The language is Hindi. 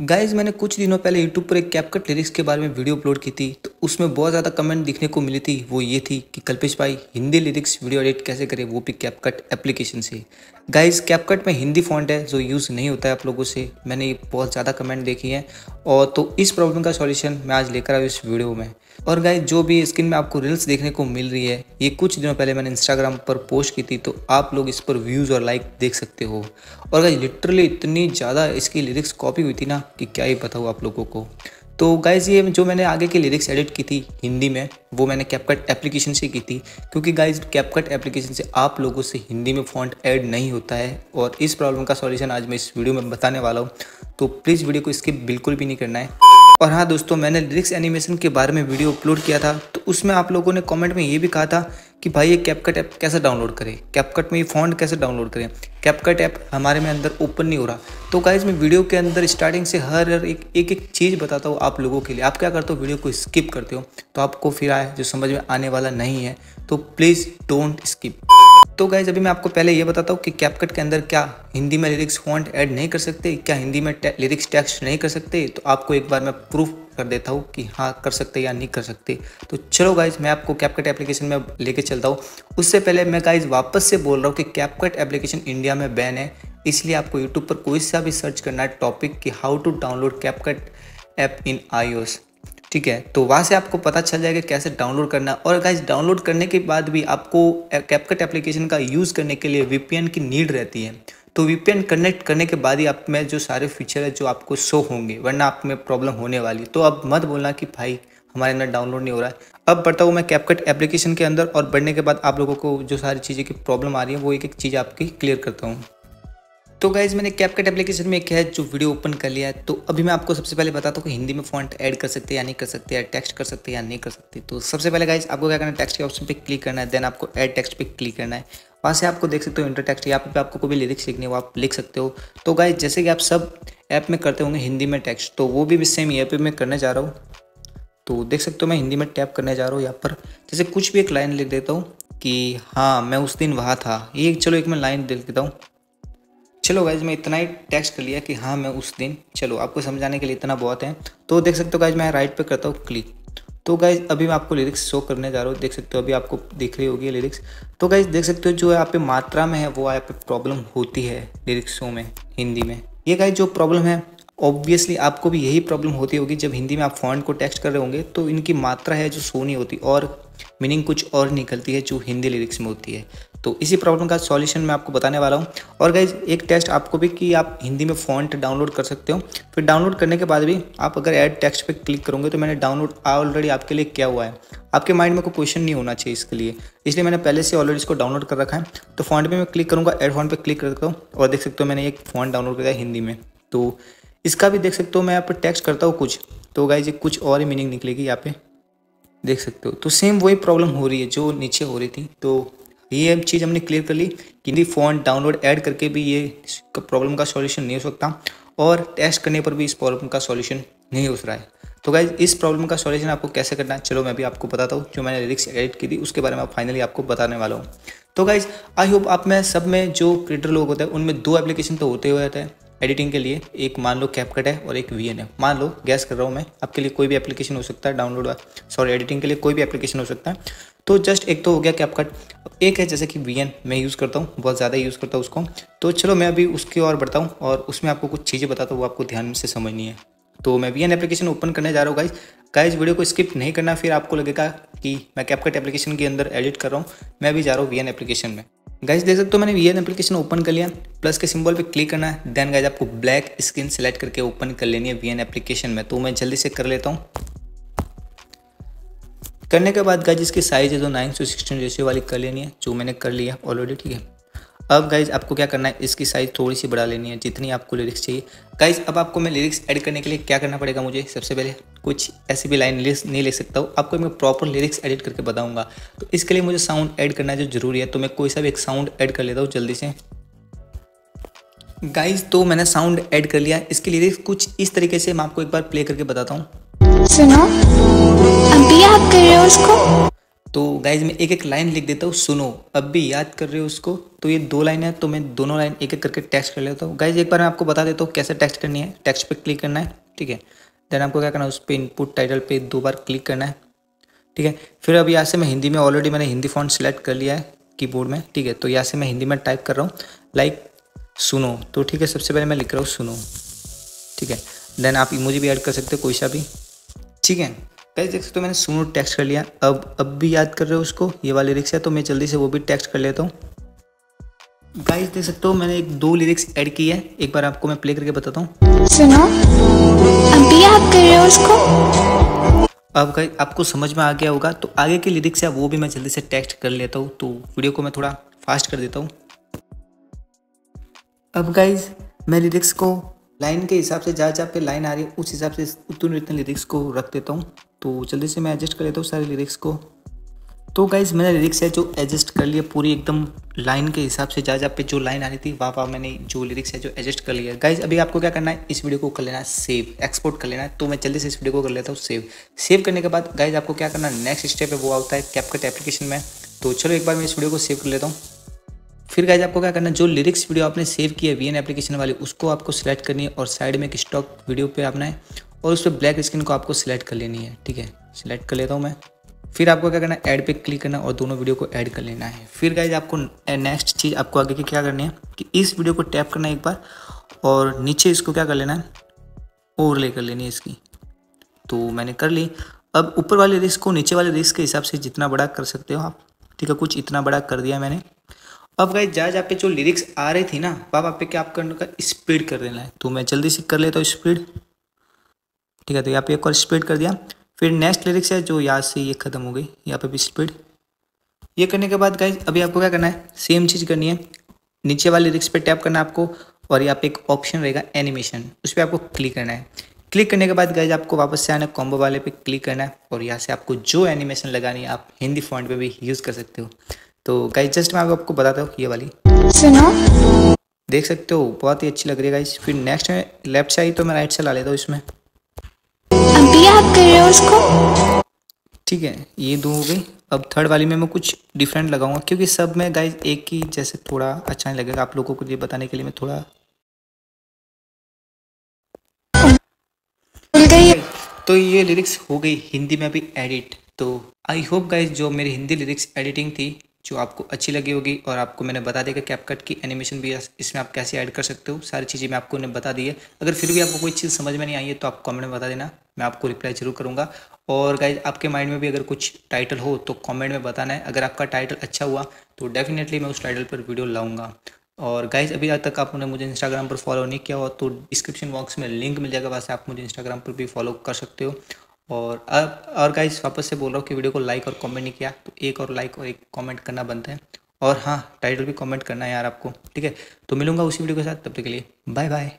गाइज़ मैंने कुछ दिनों पहले यूट्यूब पर एक कैपकट लिरिक्स के बारे में वीडियो अपलोड की थी तो उसमें बहुत ज़्यादा कमेंट दिखने को मिली थी। वो ये थी कि कल्पेश भाई, हिंदी लिरिक्स वीडियो एडिट कैसे करें वो भी कैपकट एप्लीकेशन से। गाइज़ कैपकट में हिंदी फॉन्ट है, जो यूज़ नहीं होता है आप लोगों से। मैंने ये बहुत ज़्यादा कमेंट देखी है। और तो इस प्रॉब्लम का सॉल्यूशन मैं आज लेकर आया इस वीडियो में। और गाइज़ जो भी स्क्रीन में आपको रील्स देखने को मिल रही है, ये कुछ दिनों पहले मैंने इंस्टाग्राम पर पोस्ट की थी तो आप लोग इस पर व्यूज़ और लाइक देख सकते हो। और गाइज़ लिटरली इतनी ज़्यादा इसकी लिरिक्स कॉपी हुई थी ना कि क्या ही बताऊँ आप लोगों को? तो गाइज़ ये जो मैंने आगे की लिरिक्स एडिट की थी हिंदी में, वो मैंने कैपकट एप्लीकेशन से की थी। क्योंकि गाइज़ कैपकट एप्लीकेशन से आप लोगों से हिंदी में फ़ॉन्ट ऐड नहीं होता है और इस प्रॉब्लम का सॉल्यूशन आज मैं इस वीडियो में बताने वाला हूँ। तो प्लीज़ वीडियो को स्किप बिल्कुल भी नहीं करना है। और हाँ दोस्तों, मैंने लिरिक्स एनिमेशन के बारे में वीडियो अपलोड किया था तो उसमें आप लोगों ने कमेंट में ये भी कहा था कि भाई ये कैपकट ऐप कैसे डाउनलोड करें? कैपकट में ये फॉन्ट कैसे डाउनलोड करें? कैपकट ऐप हमारे में अंदर ओपन नहीं हो रहा। तो गाइज़ मैं वीडियो के अंदर स्टार्टिंग से हर हर एक एक एक चीज़ बताता हूँ आप लोगों के लिए। आप क्या करते हो? वीडियो को स्किप करते हो। तो आपको फिर आए जो समझ में आने वाला नहीं है तो प्लीज़ डोंट स्किप तो गाइज़ अभी मैं आपको पहले ये बताता हूँ कि कैपकट के अंदर क्या हिंदी में लिरिक्स फॉन्ट ऐड नहीं कर सकते, क्या हिंदी में लिरिक्स टेक्स्ट नहीं कर सकते तो आपको एक बार मैं प्रूफ कर देता हूँ कि हाँ कर सकते या नहीं कर सकते। तो चलो गाइज़ मैं आपको कैपकट एप्लीकेशन में लेके चलता हूँ। उससे पहले मैं गाइज़ वापस से बोल रहा हूँ कि कैपकट एप्लीकेशन इंडिया में बैन है, इसलिए आपको यूट्यूब पर कोई सा भी सर्च करना है टॉपिक कि how to download CapCut app in I ठीक है? तो वहाँ से आपको पता चल जाएगा कैसे डाउनलोड करना और गाइज़ डाउनलोड करने के बाद भी आपको कैपकट एप्लीकेशन का यूज़ करने के लिए वीपीएन की नीड रहती है। तो वीपीएन कनेक्ट करने के बाद ही आप में जो सारे फीचर है जो आपको शो होंगे, वरना आप में प्रॉब्लम होने वाली। तो अब मत बोलना कि भाई, हमारे अंदर डाउनलोड नहीं हो रहा है। अब बढ़ता हूँ मैं कैपकट एप्लीकेशन के अंदर और बढ़ने के बाद आप लोगों को जो सारी चीज़ें की प्रॉब्लम आ रही है, वो एक एक चीज़ आपकी क्लियर करता हूँ। तो गाइज़ मैंने कैपकट एप्लीकेशन में एक है जो वीडियो ओपन कर लिया है। तो अभी मैं आपको सबसे पहले बताता हूँ कि हिंदी में फॉन्ट ऐड कर सकते हैं या नहीं कर सकते या टेक्स्ट कर सकते हैं या नहीं कर सकते। तो सबसे पहले गाइज़ आपको क्या करना है? टेक्स्ट के ऑप्शन पे क्लिक करना है देन आपको ऐड टेक्स्ट पे क्लिक करना है। वहाँ से आपको देख सकते हो इंटर टेक्स्ट यहाँ पे आपको कोई भी लिरिक्स लिखनी है आप लिख सकते हो। तो गाइज़ जैसे कि आप सब ऐप में करते होंगे हिंदी में टेक्स्ट तो वो भी सेम यहाँ पे मैं करने जा रहा हूँ। तो देख सकते हो मैं हिंदी में टैप करने जा रहा हूँ यहाँ पर। जैसे कुछ भी एक लाइन लिख देता हूँ कि हाँ मैं उस दिन वहाँ था। ये चलो एक मैं लाइन लिख देता हूँ। चलो गाइज़ मैं इतना ही टेक्स्ट कर लिया कि हाँ मैं उस दिन, चलो, आपको समझाने के लिए इतना बहुत है। तो देख सकते हो गाइज़ मैं राइट पे करता हूँ क्लिक तो गाइज़ अभी मैं आपको लिरिक्स शो करने जा रहा हूँ। देख सकते हो, अभी आपको दिख रही होगी लिरिक्स तो गाइज़ देख सकते हो, जो यहाँ पे मात्रा में है, वो यहाँ पे प्रॉब्लम होती है लिरिक्सों में, हिंदी में। ये गाइज़ जो प्रॉब्लम है ऑब्वियसली आपको भी यही प्रॉब्लम होती होगी, जब हिंदी में आप फॉन्ट को टेक्स्ट कर रहे होंगे तो इनकी मात्रा है जो सो नहीं होती, और मीनिंग कुछ और निकलती है जो हिंदी लिरिक्स में होती है। तो इसी प्रॉब्लम का सॉल्यूशन मैं आपको बताने वाला हूँ। और गाइज़ एक टेस्ट आपको भी कि आप हिंदी में फ़ॉन्ट डाउनलोड कर सकते हो। फिर डाउनलोड करने के बाद भी आप अगर ऐड टेक्स्ट पे क्लिक करोगे तो मैंने डाउनलोड ऑलरेडी आपके लिए किया हुआ है। आपके माइंड में कोई क्वेश्चन नहीं होना चाहिए इसके लिए। इसलिए मैंने पहले से ऑलरेडी इसको डाउनलोड कर रखा है। तो फॉन्ट पर मैं क्लिक करूँगा एड फॉन्ट पर क्लिक करता हूँ और देख सकते हो मैंने एक फ़ॉन्ट डाउनलोड किया हिंदी में। तो इसका भी देख सकते हो मैं यहाँ पर टेक्स्ट करता हूँ कुछ। तो गाइज़ कुछ और ही मीनिंग निकलेगी यहाँ पे। देख सकते हो। तो सेम वही प्रॉब्लम हो रही है जो नीचे हो रही थी। तो ये चीज़ हमने क्लियर कर ली कि हिंदी फ़ॉन्ट डाउनलोड ऐड करके भी ये प्रॉब्लम का सॉल्यूशन नहीं हो सकता और टेस्ट करने पर भी इस प्रॉब्लम का सॉल्यूशन नहीं हो रहा है। तो गाइज़ इस प्रॉब्लम का सॉल्यूशन आपको कैसे करना है? चलो मैं भी आपको बताता हूँ, जो मैंने लिरिक्स एडिट की थी, उसके बारे में फाइनली आपको बताने वाला हूँ। तो गाइज़ आई होप आप में सब में जो क्रिएटर लोग होते हैं, उनमें दो एप्लीकेशन तो होते हुए हैं एडिटिंग के लिए। एक मान लो कैपकट है और एक वीएन है। मान लो गैस कर रहा हूँ मैं, आपके लिए कोई भी एप्लीकेशन हो सकता है डाउनलोड सॉरी एडिटिंग के लिए कोई भी एप्लीकेशन हो सकता है। तो जस्ट एक तो हो गया कैपकट एक है जैसे कि वी मैं यूज़ करता हूँ, बहुत ज़्यादा यूज़ करता हूँ उसको। तो चलो मैं अभी उसकी और बढ़ता हूँ और उसमें आपको कुछ चीज़ें बताता हूँ, वो आपको ध्यान से समझनी है। तो मैं वी एप्लीकेशन ओपन करने जा रहा हूँ गाइज़ गाइज़ वीडियो को स्किप नहीं करना, फिर आपको लगेगा कि मैं कैपकट एप्लीकेशन के अंदर एडिट कर रहा हूँ। मैं भी जा रहा हूँ वी एप्लीकेशन में। गाइज़ देख सकते हो मैंने वीएन एप्लीकेशन ओपन कर लिया प्लस के सिंबल पे क्लिक करना है। देन गाइज़ आपको ब्लैक स्क्रीन सेलेक्ट करके ओपन कर लेनी है वीएन एप्लीकेशन में। तो मैं जल्दी से कर लेता हूँ। करने के बाद गाइज़ इसकी साइज़ है जो नाइन सौ सिक्सटीन रेशियो वाली कर लेनी है, जो मैंने कर लिया ऑलरेडी ठीक है? अब गाइज़ आपको क्या करना है? इसकी साइज़ थोड़ी सी बढ़ा लेनी है, जितनी आपको लिरिक्स चाहिए। गाइज़ अब आपको मैं लिरिक्स ऐड करने के लिए क्या करना पड़ेगा मुझे? सबसे पहले कुछ ऐसी भी लाइन नहीं ले सकता हूँ। आपको मैं प्रॉपर लिरिक्स एडिट करके बताऊँगा। तो इसके लिए मुझे साउंड ऐड करना जो ज़रूरी है। तो मैं कोई सा भी एक साउंड ऐड कर लेता हूँ जल्दी से। गाइज़ तो मैंने साउंड ऐड कर लिया। इसके लिरिक्स कुछ इस तरीके से मैं आपको एक बार प्ले करके बताता हूँ। सुनो। याद कर रहे हो उसको? तो गाइज़ मैं एक एक लाइन लिख देता हूँ, सुनो। अब भी याद कर रहे हो उसको तो ये दो लाइन है तो मैं दोनों लाइन एक एक करके टेक्स्ट कर लेता हूँ। गाइज़ एक बार मैं आपको बता देता हूँ कैसे टेक्स्ट करनी है। टेक्स्ट पे क्लिक करना है, ठीक है? देन आपको क्या करना है, उस पर इनपुट टाइटल पे दो बार क्लिक करना है, ठीक है? फिर अब यहाँ से मैं हिंदी में ऑलरेडी मैंने हिंदी फॉन्ट सेलेक्ट कर लिया है कीबोर्ड में, ठीक है? तो यहाँ से मैं हिंदी में टाइप कर रहा हूँ लाइक सुनो। तो ठीक है, सबसे पहले मैं लिख रहा हूँ, सुनो, ठीक है? देन आप इमोजी भी ऐड कर सकते हो, कोई सा भी, ठीक है? कैसे देख सकते हो मैंने सुनो टेक्स्ट कर लिया। अब अब भी याद कर रहे हो उसको? ये वाले लिरिक्स है तो मैं जल्दी से वो भी टेक्स्ट कर लेता हूँ। गाइस देख सकते हो मैंने एक दो लिरिक्स ऐड की है। एक बार आपको मैं प्ले करके बताता हूँ। सुनो। अभी याद कर रहे हो उसको? अब गाइस आपको समझ में आ गया होगा तो आगे के लिरिक्स है वो भी मैं जल्दी से टेक्स्ट कर लेता हूँ। तो वीडियो को मैं थोड़ा फास्ट कर देता हूँ। अब गाइज़ मैं लिरिक्स को लाइन के हिसाब से जहाँ जहाँ पे लाइन आ रही है उस हिसाब से उतने इतने लिरिक्स को रख देता हूँ। तो जल्दी से मैं एडजस्ट कर लेता हूँ सारे लिरिक्स को। तो गाइज़ मैंने लिरिक्स है जो एडजस्ट कर लिया पूरी एकदम लाइन के हिसाब से जा जहाँ पे जो लाइन आ रही थी, वहाँ वहाँ मैंने जो लिरिक्स है जो एडजस्ट कर लिया गाइज़ अभी आपको क्या करना है, इस वीडियो को कर लेना है सेव एक्सपोर्ट कर लेना है। तो मैं जल्दी से इस वीडियो को कर लेता हूँ सेव सेव करने के बाद गाइज़ आपको क्या करना है नेक्स्ट स्टेप है, वो आता है कैपकट एप्लीकेशन में। तो चलो एक बार मैं इस वीडियो को सेव कर लेता हूँ। फिर गाइज़ आपको क्या करना है, जो लिरिक्स वीडियो आपने सेव किया वी एन एप्लीकेशन वाली, उसको आपको सिलेक्ट करनी है और साइड में एक स्टॉक वीडियो पे आपना और उस पर ब्लैक स्क्रीन को आपको सिलेक्ट कर लेनी है, ठीक है? सिलेक्ट कर लेता हूँ मैं। फिर आपको क्या करना है? ऐड पे क्लिक करना और दोनों वीडियो को ऐड कर लेना है। फिर गाइज़ आपको नेक्स्ट चीज़ आपको आगे की क्या करनी है? कि इस वीडियो को टैप करना है एक बार और नीचे इसको क्या कर लेना है? ओवरले कर लेनी है इसकी। तो मैंने कर ली। अब ऊपर वाले रिस्क को नीचे वाले रिस्क के हिसाब से जितना बड़ा कर सकते हो आप, ठीक है? कुछ इतना बड़ा कर दिया मैंने। अब गाइज़ जहाँ जहाँ पे जो लिरिक्स आ रही थी ना वहाँ पे क्या आप करने का स्पीड कर देना है। तो मैं जल्दी से कर लेता हूँ स्पीड ठीक है तो यहाँ पे एक और स्पीड कर दिया। फिर नेक्स्ट लिरिक्स है जो यहाँ से ये खत्म हो गई यहाँ पे भी स्पीड ये करने के बाद गाइज़ अभी आपको क्या करना है? सेम चीज़ करनी है। नीचे वाले लिरिक्स पे टैप करना है आपको और यहाँ पे एक ऑप्शन रहेगा एनिमेशन उस पर आपको क्लिक करना है। क्लिक करने के बाद गाइज़ आपको वापस से आना है कॉम्बो वाले पे क्लिक करना है और यहाँ से आपको जो एनिमेशन लगानी है आप हिंदी फॉन्ट पे भी यूज़ कर सकते हो। तो गाइज़ जस्ट मैं आपको बताता हूँ ये वाली। सुनो। देख सकते हो बहुत ही अच्छी लग रही है गाइज़ फिर नेक्स्ट में लेफ़्ट साइड तो मैं राइट से ला लेता हूँ इसमें। कर रहे हो उसको? ठीक है ये दो हो गई। अब थर्ड वाली में मैं कुछ डिफरेंट लगाऊँगा क्योंकि सब में गाइज़ एक ही जैसे थोड़ा अच्छा नहीं लगेगा। आप लोगों को ये बताने के लिए मैं थोड़ा तो ये लिरिक्स हो गई हिंदी में भी एडिट तो आई होप गाइज़ जो मेरी हिंदी लिरिक्स एडिटिंग थी जो आपको अच्छी लगी होगी और आपको मैंने बता दिया कि कैपकट की एनिमेशन भी इसमें आप कैसे ऐड कर सकते हो। सारी चीज़ें मैं आपको ने बता दी है। अगर फिर भी आपको कोई चीज़ समझ में नहीं आई है तो आप कमेंट में बता देना। मैं आपको रिप्लाई ज़रूर करूँगा। और गाइज़ आपके माइंड में भी अगर कुछ टाइटल हो तो कमेंट में बताना है। अगर आपका टाइटल अच्छा हुआ तो डेफिनेटली मैं उस टाइटल पर वीडियो लाऊँगा। और गाइज़ अभी तक आपने मुझे इंस्टाग्राम पर फॉलो नहीं किया हो तो डिस्क्रिप्शन बॉक्स में लिंक मिल जाएगा। वहाँ से आप मुझे इंस्टाग्राम पर भी फॉलो कर सकते हो। और अब, और गाइस वापस से बोल रहा हूँ कि वीडियो को लाइक और कमेंट नहीं किया तो एक और लाइक और एक कमेंट करना बनता है। और हाँ टाइटल भी कमेंट करना है यार आपको, ठीक है? तो मिलूँगा उसी वीडियो के साथ, तब तक के लिए बाय बाय